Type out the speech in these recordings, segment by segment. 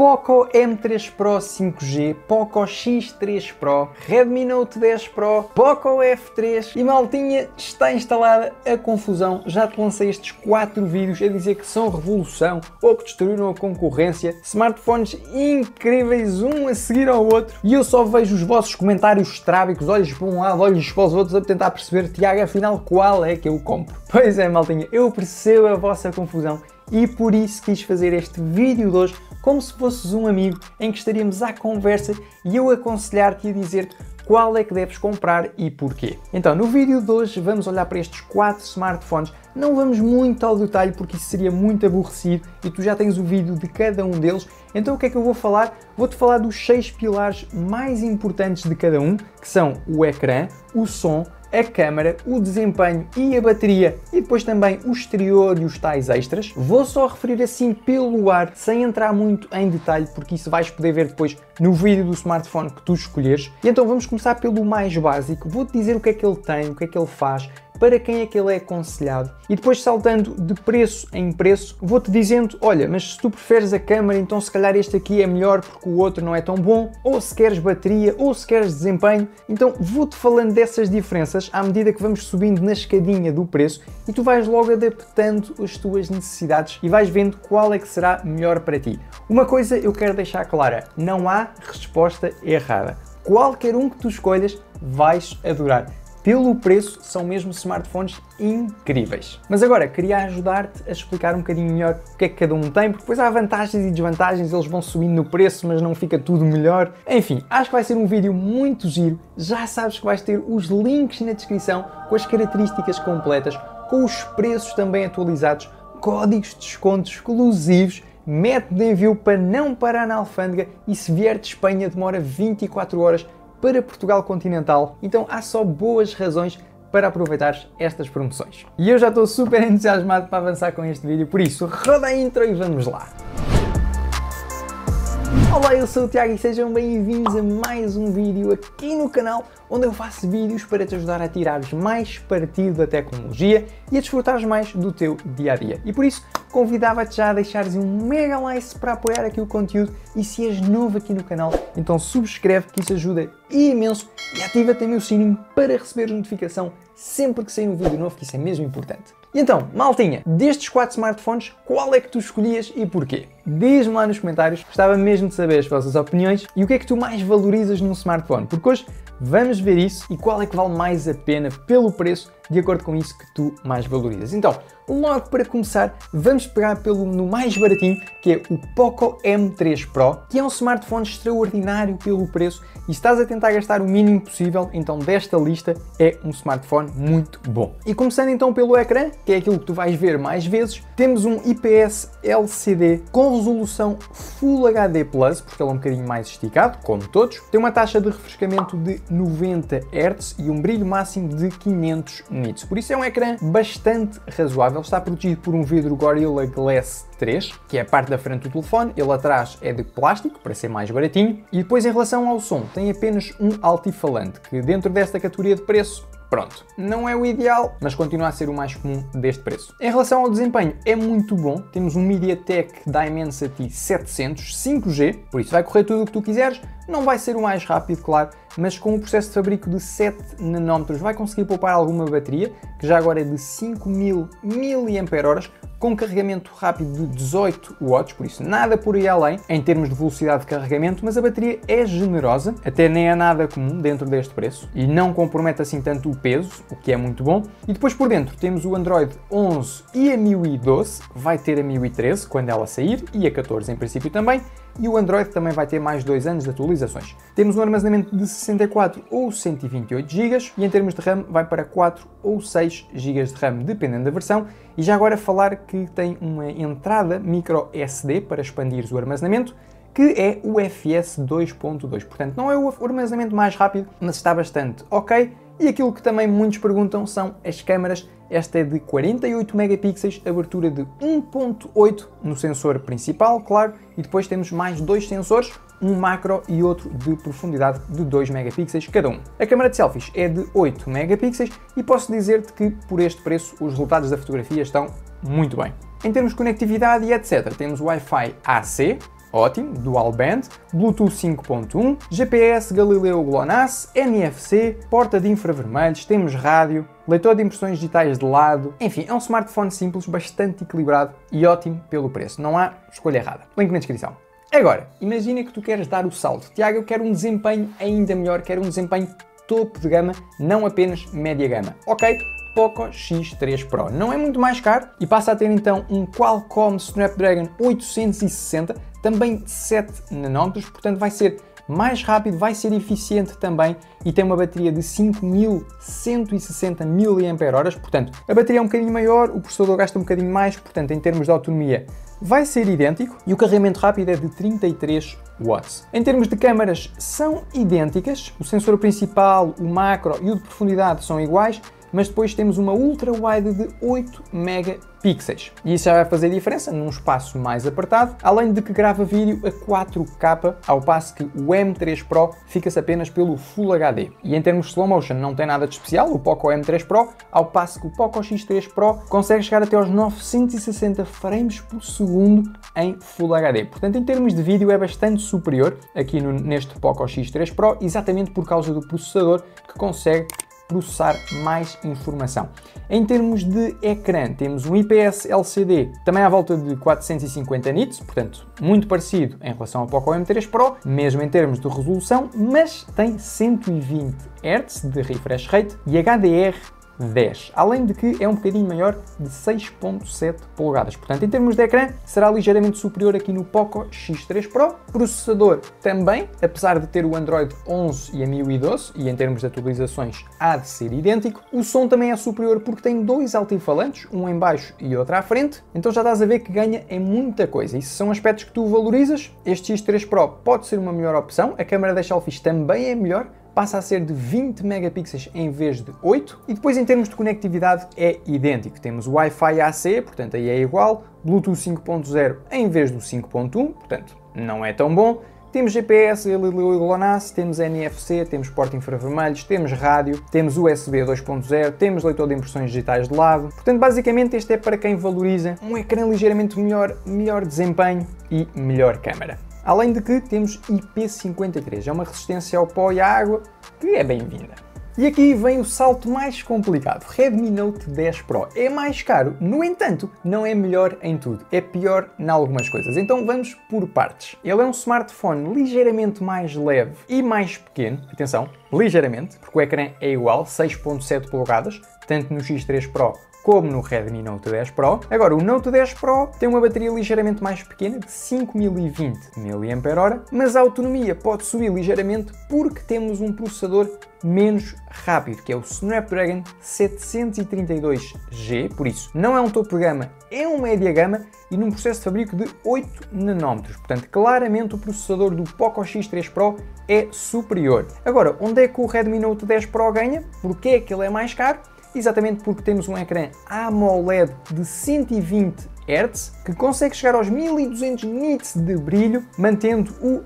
Poco M3 Pro 5G, Poco X3 Pro, Redmi Note 10 Pro, Poco F3 e maltinha, está instalada a confusão. Já te lancei estes 4 vídeos a dizer que são revolução ou que destruíram a concorrência. Smartphones incríveis, um a seguir ao outro. E eu só vejo os vossos comentários estrábicos, olhos para um lado, olhos para os outros, a tentar perceber, Tiago, afinal, qual é que eu compro? Pois é, maltinha, eu percebo a vossa confusão e por isso quis fazer este vídeo de hoje como se fosses um amigo em que estaríamos à conversa e eu aconselhar-te e dizer-te qual é que deves comprar e porquê. Então, no vídeo de hoje vamos olhar para estes quatro smartphones. Não vamos muito ao detalhe porque isso seria muito aborrecido e tu já tens o vídeo de cada um deles. Então, o que é que eu vou falar? Vou-te falar dos seis pilares mais importantes de cada um, que são o ecrã, o som, a câmara, o desempenho e a bateria e depois também o exterior e os tais extras. Vou só referir assim pelo ar, sem entrar muito em detalhe, porque isso vais poder ver depois no vídeo do smartphone que tu escolheres. E então vamos começar pelo mais básico. Vou-te dizer o que é que ele tem, o que é que ele faz, para quem é que ele é aconselhado. E depois saltando de preço em preço, vou-te dizendo, olha, mas se tu preferes a câmera, então se calhar este aqui é melhor porque o outro não é tão bom, ou se queres bateria, ou se queres desempenho. Então vou-te falando dessas diferenças à medida que vamos subindo na escadinha do preço e tu vais logo adaptando as tuas necessidades e vais vendo qual é que será melhor para ti. Uma coisa eu quero deixar clara, não há resposta errada. Qualquer um que tu escolhas, vais adorar pelo preço, são mesmo smartphones incríveis. Mas agora, queria ajudar-te a explicar um bocadinho melhor o que é que cada um tem, porque depois há vantagens e desvantagens, eles vão subindo no preço, mas não fica tudo melhor. Enfim, acho que vai ser um vídeo muito giro. Já sabes que vais ter os links na descrição com as características completas, com os preços também atualizados, códigos de desconto exclusivos método de envio para não parar na alfândega e se vier de Espanha demora 24 horas para Portugal continental, então há só boas razões para aproveitar estas promoções. E eu já estou super entusiasmado para avançar com este vídeo, por isso roda a intro e vamos lá! Olá, eu sou o Tiago e sejam bem-vindos a mais um vídeo aqui no canal onde eu faço vídeos para te ajudar a tirares mais partido da tecnologia e a desfrutares mais do teu dia a dia. E por isso convidava-te já a deixares um mega like para apoiar aqui o conteúdo e se és novo aqui no canal, então subscreve que isso ajuda imenso e ativa também o sininho para receber notificação sempre que sair um vídeo novo, que isso é mesmo importante. E então, maltinha, destes quatro smartphones, qual é que tu escolhias e porquê? Diz-me lá nos comentários, gostava mesmo de saber as vossas opiniões e o que é que tu mais valorizas num smartphone, porque hoje vamos ver isso e qual é que vale mais a pena pelo preço de acordo com isso que tu mais valorizas. Então, logo para começar, vamos pegar pelo no mais baratinho, que é o Poco M3 Pro, que é um smartphone extraordinário pelo preço e estás a tentar gastar o mínimo possível, então desta lista é um smartphone muito bom. E começando então pelo ecrã, que é aquilo que tu vais ver mais vezes, temos um IPS LCD com resolução Full HD+, porque ele é um bocadinho mais esticado, como todos, tem uma taxa de refrescamento de 90 Hz e um brilho máximo de 500 nits. Por isso é um ecrã bastante razoável, está protegido por um vidro Gorilla Glass 3, que é a parte da frente do telefone, ele atrás é de plástico, para ser mais baratinho, e depois em relação ao som, tem apenas um altifalante, que dentro desta categoria de preço Pronto, não é o ideal, mas continua a ser o mais comum deste preço. Em relação ao desempenho, é muito bom. Temos um MediaTek Dimensity 700 5G, por isso vai correr tudo o que tu quiseres. Não vai ser o mais rápido, claro, mas com o processo de fabrico de 7 nanómetros vai conseguir poupar alguma bateria, que já agora é de 5000 mAh, com carregamento rápido de 18 watts, por isso nada por aí além em termos de velocidade de carregamento, mas a bateria é generosa, até nem é nada comum dentro deste preço e não compromete assim tanto o peso, o que é muito bom. E depois por dentro temos o Android 11 e a MIUI 12, vai ter a MIUI 13 quando ela sair e a 14 em princípio também, e o Android também vai ter mais dois anos de atualizações. Temos um armazenamento de 64 ou 128 GB e em termos de RAM vai para 4 ou 6 GB de RAM, dependendo da versão. E já agora falar que tem uma entrada micro SD para expandir o armazenamento, que é o FS 2.2. Portanto, não é o armazenamento mais rápido, mas está bastante ok. E aquilo que também muitos perguntam são as câmaras esta é de 48 megapixels, abertura de 1.8 no sensor principal, claro, e depois temos mais dois sensores, um macro e outro de profundidade de 2 megapixels cada um. A câmera de selfies é de 8 megapixels e posso dizer-te que por este preço os resultados da fotografia estão muito bem. Em termos de conectividade e etc, temos Wi-Fi AC, ótimo, Dual Band, Bluetooth 5.1, GPS Galileo GLONASS, NFC, porta de infravermelhos, temos rádio, leitor de impressões digitais de lado, enfim, é um smartphone simples, bastante equilibrado e ótimo pelo preço. Não há escolha errada. Link na descrição. Agora, imagina que tu queres dar o salto. Tiago, eu quero um desempenho ainda melhor, quero um desempenho topo de gama, não apenas média gama. Ok, Poco X3 Pro. Não é muito mais caro e passa a ter então um Qualcomm Snapdragon 860, também de 7 nanómetros, portanto vai ser mais rápido, vai ser eficiente também e tem uma bateria de 5160 mAh, portanto a bateria é um bocadinho maior, o processador gasta um bocadinho mais, portanto em termos de autonomia vai ser idêntico e o carregamento rápido é de 33 watts. Em termos de câmaras são idênticas, o sensor principal, o macro e o de profundidade são iguais, mas depois temos uma ultra wide de 8 megapixels. E isso já vai fazer diferença num espaço mais apertado, além de que grava vídeo a 4K, ao passo que o M3 Pro fica-se apenas pelo Full HD. E em termos de slow motion não tem nada de especial, o Poco M3 Pro, ao passo que o Poco X3 Pro consegue chegar até aos 960 frames por segundo em Full HD. Portanto, em termos de vídeo é bastante superior aqui no, neste Poco X3 Pro, exatamente por causa do processador que consegue processar mais informação. Em termos de ecrã, temos um IPS LCD também à volta de 450 nits, portanto muito parecido em relação ao Poco M3 Pro, mesmo em termos de resolução, mas tem 120 Hz de refresh rate e HDR 10, além de que é um bocadinho maior de 6.7 polegadas. Portanto, em termos de ecrã, será ligeiramente superior aqui no Poco X3 Pro. Processador também, apesar de ter o Android 11 e a MIUI 12, e em termos de atualizações há de ser idêntico. O som também é superior porque tem dois altifalantes, um em baixo e outro à frente, então já estás a ver que ganha em muita coisa. Se são aspectos que tu valorizas, este X3 Pro pode ser uma melhor opção. A câmera da selfies também é melhor, passa a ser de 20 megapixels em vez de 8 e depois em termos de conectividade é idêntico. Temos Wi-Fi AC, portanto aí é igual, Bluetooth 5.0 em vez do 5.1, portanto não é tão bom. Temos GPS, e GLONASS, temos NFC, temos porta infravermelhos, temos rádio, temos USB 2.0, temos leitor de impressões digitais de lado. Portanto, basicamente este é para quem valoriza um ecrã ligeiramente melhor, melhor desempenho e melhor câmera. Além de que temos IP53, é uma resistência ao pó e à água que é bem-vinda. E aqui vem o salto mais complicado. Redmi Note 10 Pro é mais caro, no entanto, não é melhor em tudo, é pior em algumas coisas. Então vamos por partes. Ele é um smartphone ligeiramente mais leve e mais pequeno, atenção, ligeiramente, porque o ecrã é igual, 6.7 polegadas, tanto no X3 Pro como no Redmi Note 10 Pro. Agora, o Note 10 Pro tem uma bateria ligeiramente mais pequena, de 5020 mAh, mas a autonomia pode subir ligeiramente porque temos um processador menos rápido, que é o Snapdragon 732G, por isso não é um topo de gama, é um média gama e num processo de fabrico de 8 nanómetros. Portanto, claramente o processador do Poco X3 Pro é superior. Agora, onde é que o Redmi Note 10 Pro ganha? Porque é que ele é mais caro? Exatamente porque temos um ecrã AMOLED de 120 Hz que consegue chegar aos 1200 nits de brilho, mantendo o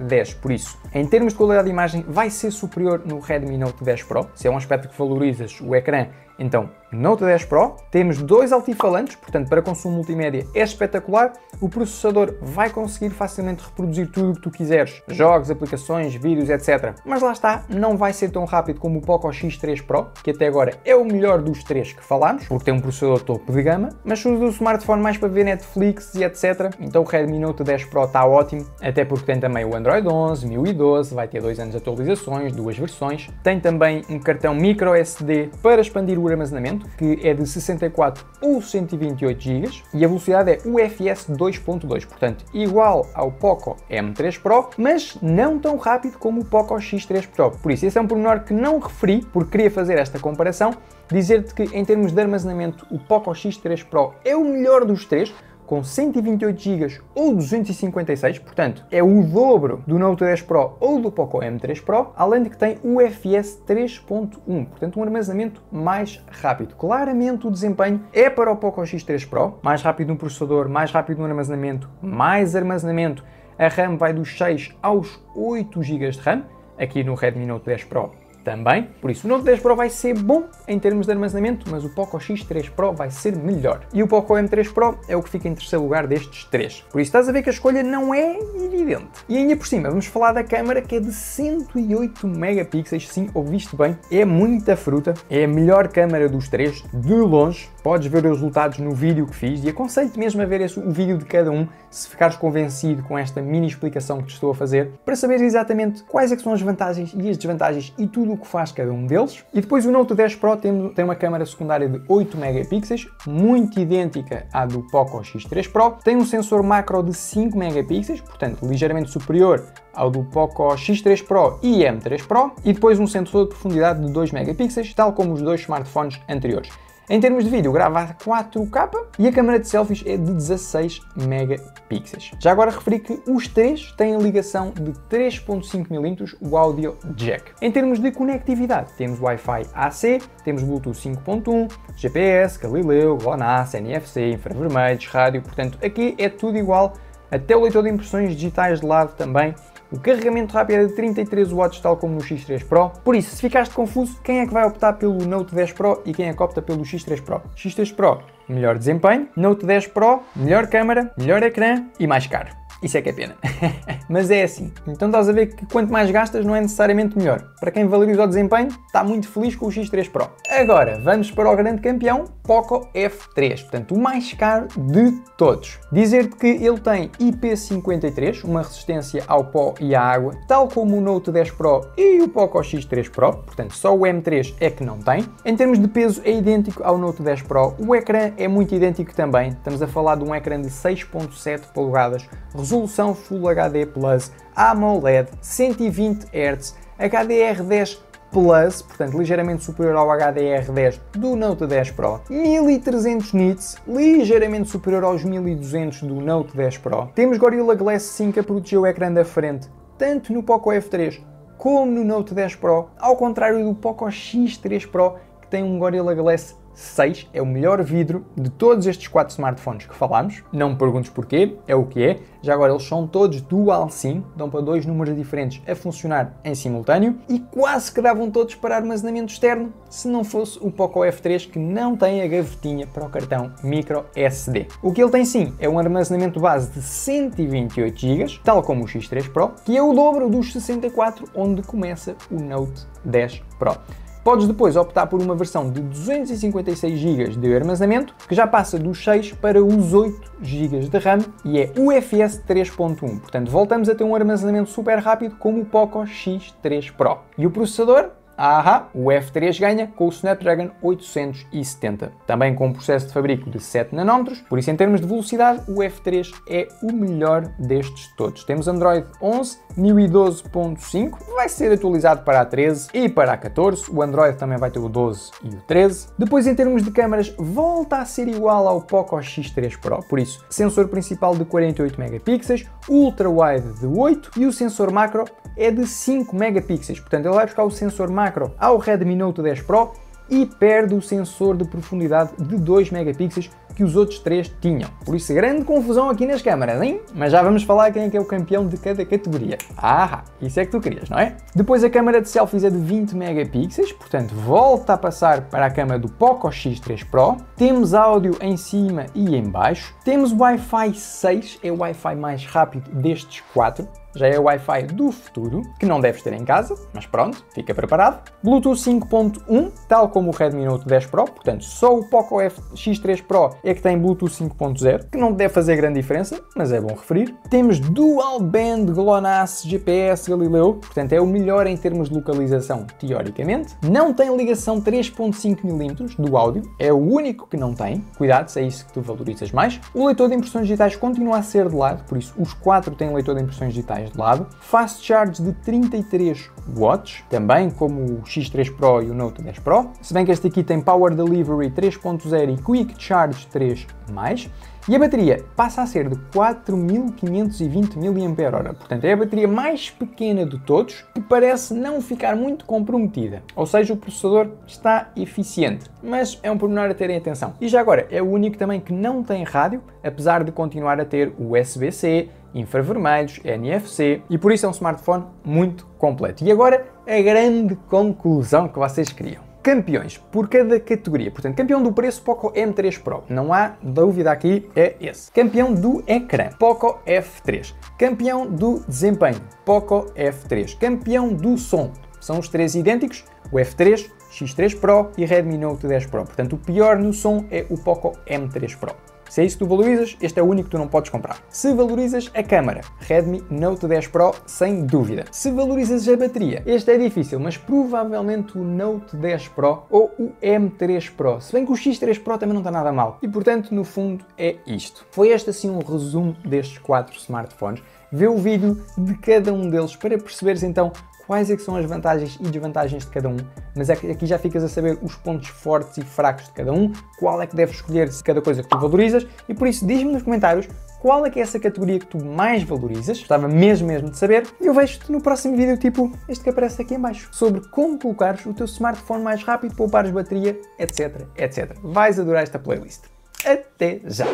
HDR10. Por isso, em termos de qualidade de imagem, vai ser superior no Redmi Note 10 Pro. Se é um aspecto que valorizas o ecrã, então Note 10 Pro, temos dois altifalantes, portanto para consumo multimédia é espetacular. O processador vai conseguir facilmente reproduzir tudo o que tu quiseres, jogos, aplicações, vídeos, etc. Mas lá está, não vai ser tão rápido como o Poco X3 Pro, que até agora é o melhor dos três que falámos, porque tem um processador topo de gama, mas se usa o smartphone mais para ver Netflix e etc, então o Redmi Note 10 Pro está ótimo, até porque tem também o Android 11, MIUI 12, vai ter dois anos de atualizações, duas versões, tem também um cartão micro SD para expandir o armazenamento, que é de 64 ou 128 GB, e a velocidade é UFS 2.2, portanto igual ao Poco M3 Pro, mas não tão rápido como o Poco X3 Pro. Por isso, esse é um pormenor que não referi, porque queria fazer esta comparação, dizer-te que em termos de armazenamento o Poco X3 Pro é o melhor dos três, com 128 GB ou 256, portanto é o dobro do Note 10 Pro ou do Poco M3 Pro, além de que tem UFS 3.1, portanto um armazenamento mais rápido. Claramente o desempenho é para o Poco X3 Pro, mais rápido no processador, mais rápido no armazenamento, mais armazenamento, a RAM vai dos 6 aos 8 GB de RAM, aqui no Redmi Note 10 Pro também. Por isso, o Note 10 Pro vai ser bom em termos de armazenamento, mas o Poco X3 Pro vai ser melhor. E o Poco M3 Pro é o que fica em terceiro lugar destes três. Por isso, estás a ver que a escolha não é evidente. E ainda por cima, vamos falar da câmera que é de 108 megapixels. Sim, ouviste bem, é muita fruta. É a melhor câmera dos três, de longe. Podes ver os resultados no vídeo que fiz e aconselho-te mesmo a ver esse, o vídeo de cada um, se ficares convencido com esta mini explicação que te estou a fazer, para saber exatamente quais é são as vantagens e as desvantagens e tudo o que faz cada um deles. E depois o Note 10 Pro tem, tem uma câmera secundária de 8 megapixels, muito idêntica à do Poco X3 Pro. Tem um sensor macro de 5 megapixels, portanto ligeiramente superior ao do Poco X3 Pro e M3 Pro, e depois um sensor de profundidade de 2 megapixels, tal como os dois smartphones anteriores. Em termos de vídeo, grava a 4K e a câmera de selfies é de 16 megapixels. Já agora referi que os três têm ligação de 3.5mm o Audio Jack. Em termos de conectividade, temos Wi-Fi AC, temos Bluetooth 5.1, GPS, Galileu, GLONASS, NFC, infravermelhos, rádio, portanto aqui é tudo igual, até o leitor de impressões digitais de lado também o carregamento rápido é de 33 watts, tal como no X3 Pro. Por isso, se ficaste confuso, quem é que vai optar pelo Note 10 Pro e quem é que opta pelo X3 Pro? X3 Pro, melhor desempenho. Note 10 Pro, melhor câmera, melhor ecrã e mais caro. Isso é que é pena. Mas é assim. Então estás a ver que quanto mais gastas não é necessariamente melhor. Para quem valoriza o desempenho, está muito feliz com o X3 Pro. Agora, vamos para o grande campeão, Poco F3, portanto o mais caro de todos. Dizer-te que ele tem IP53, uma resistência ao pó e à água, tal como o Note 10 Pro e o Poco X3 Pro, portanto só o M3 é que não tem. Em termos de peso é idêntico ao Note 10 Pro, o ecrã é muito idêntico também, estamos a falar de um ecrã de 6.7 polegadas, resolução Full HD+, AMOLED, 120 Hz, HDR10 Plus, portanto ligeiramente superior ao HDR10 do Note 10 Pro, 1300 nits, ligeiramente superior aos 1200 do Note 10 Pro. Temos Gorilla Glass 5 a proteger o ecrã da frente, tanto no Poco F3 como no Note 10 Pro, ao contrário do Poco X3 Pro, que tem um Gorilla Glass 6 é o melhor vidro de todos estes quatro smartphones que falámos. Não me perguntes porquê, é o que é. Já agora eles são todos dual SIM, dão para dois números diferentes a funcionar em simultâneo e quase que davam todos para armazenamento externo, se não fosse o Poco F3 que não tem a gavetinha para o cartão micro SD. O que ele tem sim é um armazenamento base de 128 GB, tal como o X3 Pro, que é o dobro dos 64 onde começa o Note 10 Pro. Podes depois optar por uma versão de 256 GB de armazenamento, que já passa dos 6 para os 8 GB de RAM e é UFS 3.1. Portanto, voltamos a ter um armazenamento super rápido como o Poco X3 Pro. E o processador? Ahá, o F3 ganha com o Snapdragon 870, também com um processo de fabrico de 7 nanómetros, por isso em termos de velocidade o F3 é o melhor destes todos. Temos Android 11, MIUI 12.5, vai ser atualizado para a 13 e para a 14, o Android também vai ter o 12 e o 13. Depois em termos de câmaras volta a ser igual ao Poco X3 Pro, por isso sensor principal de 48 megapixels, ultra wide de 8 e o sensor macro é de 5 megapixels, portanto ele vai buscar o sensor macro ao Redmi Note 10 Pro e perde o sensor de profundidade de 2 megapixels que os outros três tinham. Por isso, grande confusão aqui nas câmaras, hein? Mas já vamos falar quem é que é o campeão de cada categoria. Ah, isso é que tu querias, não é? Depois a câmera de selfies é de 20 megapixels, portanto volta a passar para a câmera do Poco X3 Pro. Temos áudio em cima e em baixo. Temos Wi-Fi 6, é o Wi-Fi mais rápido destes quatro já é o Wi-Fi do futuro, que não deves ter em casa, mas pronto, fica preparado. Bluetooth 5.1, tal como o Redmi Note 10 Pro, portanto só o Poco F X3 Pro é que tem Bluetooth 5.0, que não deve fazer grande diferença, mas é bom referir. Temos Dual Band GLONASS GPS Galileu, portanto é o melhor em termos de localização, teoricamente. Não tem ligação 3.5mm do áudio, é o único que não tem, cuidado se é isso que tu valorizas mais. O leitor de impressões digitais continua a ser de lado, por isso os quatro têm leitor de impressões digitais de lado, fast charge de 33 watts, também como o X3 Pro e o Note 10 Pro, se bem que este aqui tem Power Delivery 3.0 e Quick Charge 3+, E a bateria passa a ser de 4520 mAh, portanto é a bateria mais pequena de todos que parece não ficar muito comprometida, ou seja, o processador está eficiente, mas é um pormenor a terem atenção. E já agora, é o único também que não tem rádio, apesar de continuar a ter USB-C, infravermelhos, NFC e por isso é um smartphone muito completo. E agora a grande conclusão que vocês queriam. Campeões por cada categoria. Portanto, campeão do preço Poco M3 Pro. Não há dúvida aqui, é esse. Campeão do ecrã Poco F3. Campeão do desempenho Poco F3. Campeão do som. São os três idênticos, o F3, X3 Pro e Redmi Note 10 Pro. Portanto, o pior no som é o Poco M3 Pro. Se é isso que tu valorizas, este é o único que tu não podes comprar. Se valorizas a câmera, Redmi Note 10 Pro, sem dúvida. Se valorizas a bateria, este é difícil, mas provavelmente o Note 10 Pro ou o M3 Pro. Se bem que o X3 Pro também não está nada mal. E portanto, no fundo, é isto. Foi este assim um resumo destes quatro smartphones. Vê o vídeo de cada um deles para perceberes então quais é são as vantagens e desvantagens de cada um, mas é aqui já ficas a saber os pontos fortes e fracos de cada um, qual é que deves escolher de cada coisa que tu valorizas, e por isso diz-me nos comentários qual é que é essa categoria que tu mais valorizas, gostava mesmo mesmo de saber, e eu vejo-te no próximo vídeo tipo este que aparece aqui em baixo, sobre como colocares o teu smartphone mais rápido, poupares bateria, etc, etc. Vais adorar esta playlist. Até já!